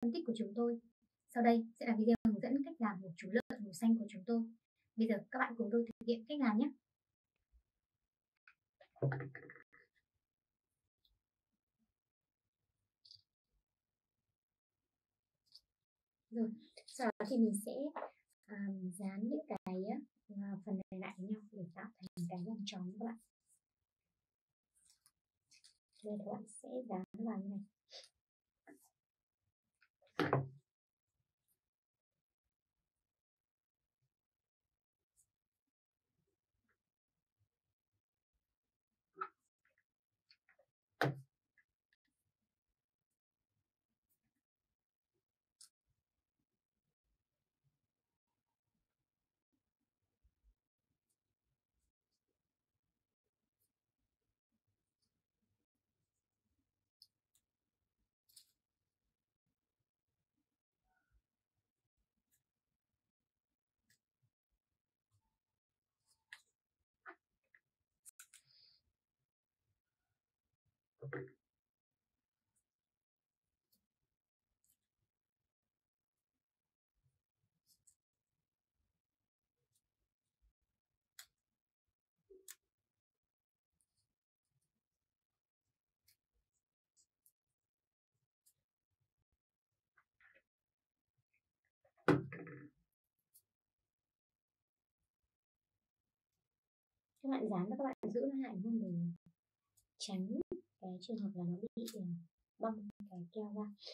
phân tích của chúng tôi. Sau đây sẽ là video hướng dẫn cách làm một chú lợn màu xanh của chúng tôi. Bây giờ các bạn cùng tôi thực hiện cách làm nhé. Rồi, sau đó thì mình sẽ um, dán những cái uh, phần này lại với nhau để tạo thành cái vòng tròn các bạn. Đây các bạn sẽ dán vào như này. Các bạn dán các bạn giữ lại luôn để tránh cái trường hợp là nó bị ờ, bong cái keo ra.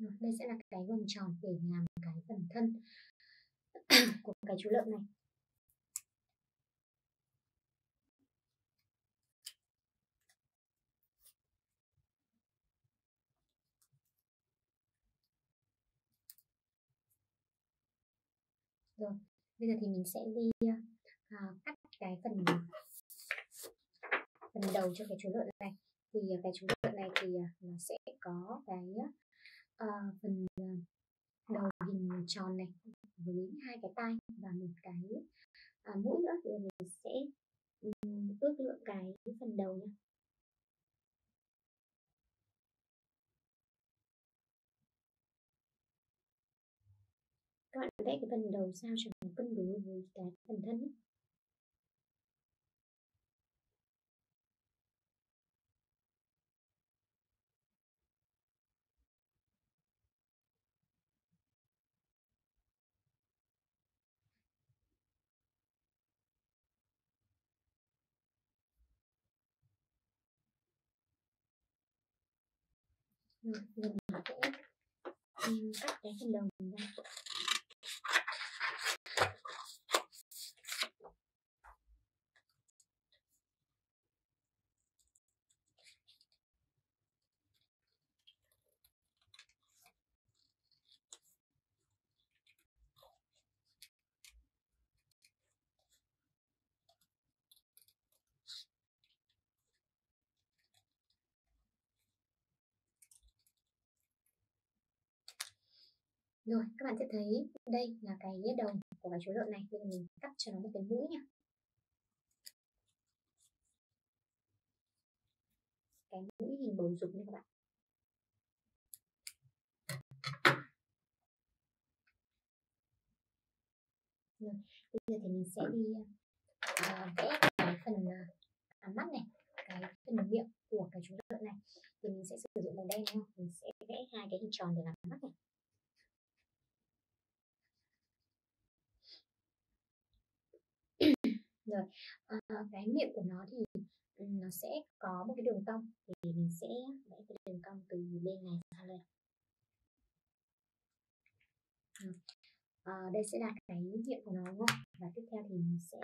Rồi, đây sẽ là cái vòng tròn để làm cái phần thân của cái chú lợn này. Rồi bây giờ thì mình sẽ đi uh, cắt cái phần phần đầu cho cái chú lợn này. Thì à, cái chú lợn này thì à, nó sẽ có cái uh, phần à, đầu hình tròn này với hai cái tai và một cái uh, mũi nữa. Thì mình sẽ um, ước lượng cái phần đầu nha. Các bạn vẽ cái phần đầu sao cho nó cân đối với cái phần thân ấy. Mình ừ, cắt cái phần đầu mình ra. Rồi, các bạn sẽ thấy đây là cái đầu của cái chú lợn này. Bây giờ mình cắt cho nó một cái mũi nha. Cái mũi hình bầu dục nha các bạn. Rồi, bây giờ thì mình sẽ đi uh, vẽ cái phần uh, mắt này, cái phần miệng của cái chú lợn này. Thì mình sẽ sử dụng màu đen nha. Mình sẽ vẽ hai cái hình tròn để làm mắt này. rồi à, cái miệng của nó thì ừ, nó sẽ có một cái đường cong thì mình sẽ vẽ cái đường cong từ bên này ra lên à, đây sẽ là cái miệng của nó đúng không? và tiếp theo thì mình sẽ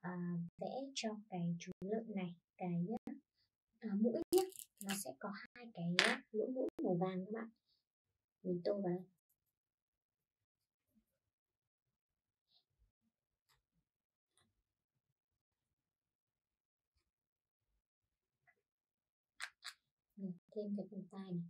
à, vẽ cho cái chú lợn này cái à, mũi nó sẽ có hai cái lỗ mũi màu vàng các bạn. Mình tô vào đây. Thêm cái phần tay này.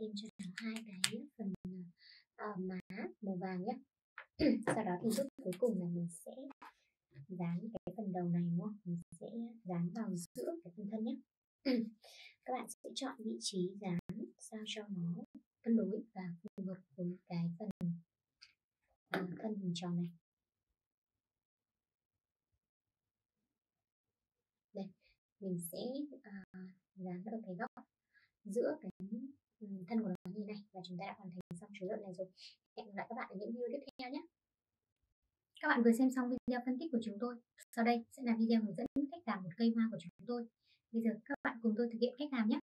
Thêm cho nó hai cái phần uh, má màu vàng nhé sau đó thì bước cuối cùng là mình sẽ dán cái phần đầu này đúng không? Mình sẽ dán vào giữa cái phần thân nhé các bạn sẽ chọn vị trí dán sao cho nó cân đối và phù hợp với cái phần ờ, uh, thân hình tròn này. Đây mình sẽ uh, dán ở cái góc giữa cái ừ, thân của nó như này và chúng ta đã hoàn thành xong số lượng này rồi. Hẹn gặp lại các bạn ở những video tiếp theo nhé. Các bạn vừa xem xong video phân tích của chúng tôi. Sau đây sẽ là video hướng dẫn cách làm một cây hoa của chúng tôi. Bây giờ các bạn cùng tôi thực hiện cách làm nhé.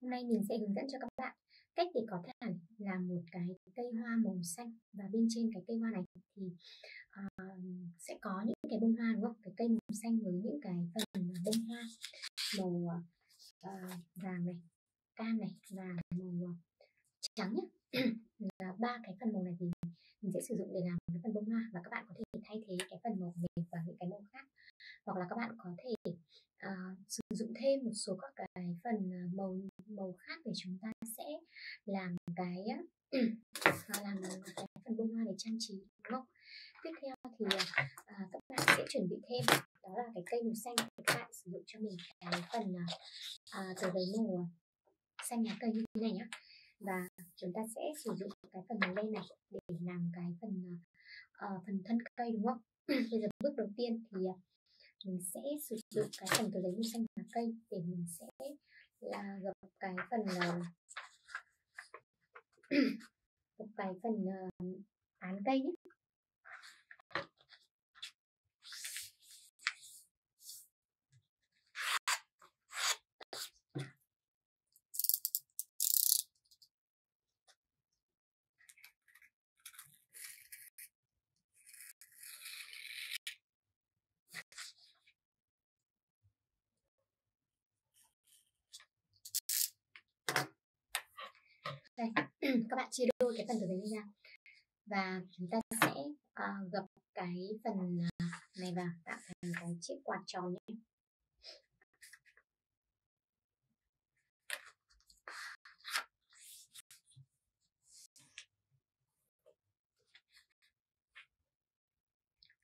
Hôm nay mình sẽ hướng dẫn cho các bạn cách thì có thể làm một cái cây hoa màu xanh và bên trên cái cây hoa này thì uh, sẽ có những cái bông hoa đúng không? Cái cây màu xanh với những cái phần bông hoa màu uh, vàng này cam này và màu ờ, trắng nhé là ba cái phần màu này thì mình sẽ sử dụng để làm cái phần bông hoa và các bạn có thể thay thế cái phần màu của mình bằng những cái màu khác. Hoặc là các bạn có thể uh, sử dụng thêm một số các cái phần ờ, màu màu khác để chúng ta sẽ làm cái à, làm cái phần bông hoa để trang trí đúng không? Tiếp theo thì uh, các bạn sẽ chuẩn bị thêm đó là cái cây màu xanh các bạn sử dụng cho mình cái phần uh, tờ giấy màu xanh lá cây như thế này nhá. Và chúng ta sẽ sử dụng cái phần màu đen này để làm cái phần uh, phần thân cây đúng không? Bây giờ bước đầu tiên thì uh, mình sẽ sử dụng cái phần từ lấy màu xanh lá cây để mình sẽ là gập cái phần uh, gập cái phần uh, tán cây nhé đây các bạn chia đôi cái phần tờ giấy này ra và chúng ta sẽ ờ, uh, gập cái phần à, này vào tạo thành cái chiếc quạt tròn nhé.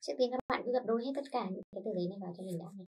Trước tiên các bạn cứ gập đôi hết tất cả những cái tờ giấy này vào cho mình đã này